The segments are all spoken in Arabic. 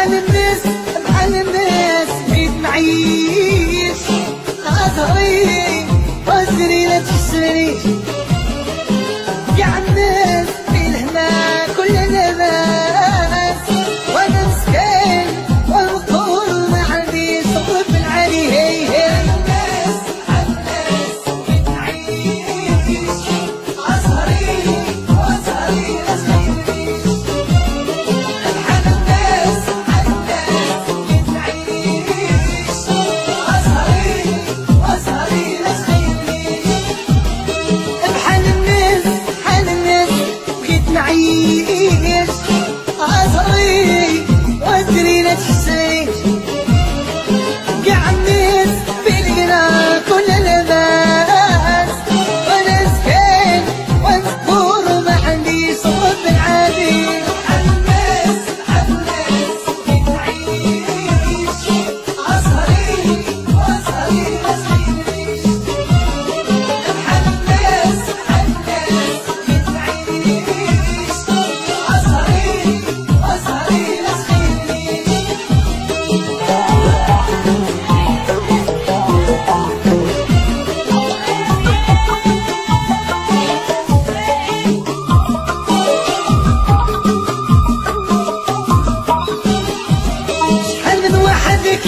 بحال الناس بحال الناس بغيت نعيش عذري عذري لا تحسريش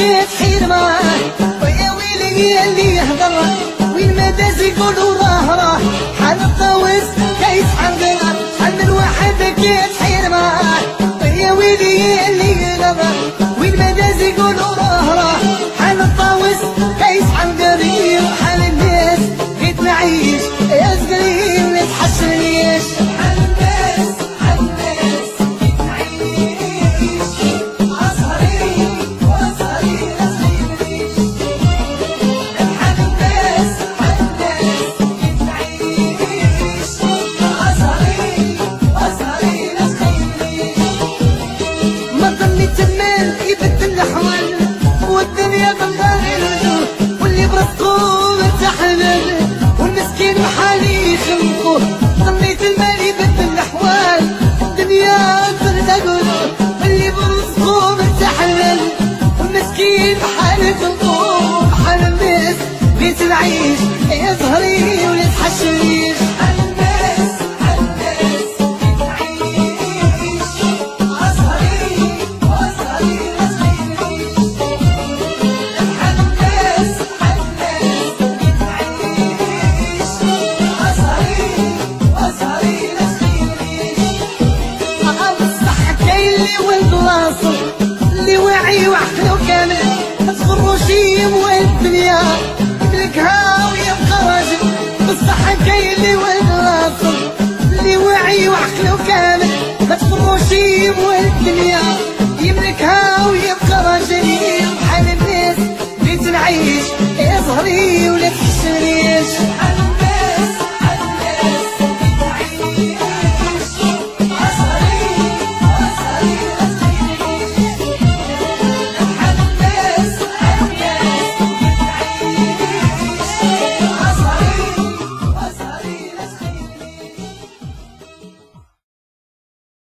واحد كيتحير معاه ويا ويلي اللي يهضر وين ما داز يقولوا راه راه. حال الطاوس كيسحر بنا شحال من واحد كيتحير معاه ويا ويلي اللي يهضر والدنيا بالله الوجوه واللي برزقه متحمل والمسكين بحالي يخلقوه ظنيت المال يبدل الأحوال الدنيا قلوب واللي برزقه متحمل والمسكين بحالي يخلقوه بحال الناس بغيت نعيش يا زهري ولا تحشريش اللي ولد راسو اللي واعي وعقلو كامل تغرو شي موال الدنيا يملكها ويبقى راجل. بصح كاين اللي راسو اللي واعي وعقلو كامل ما تغرو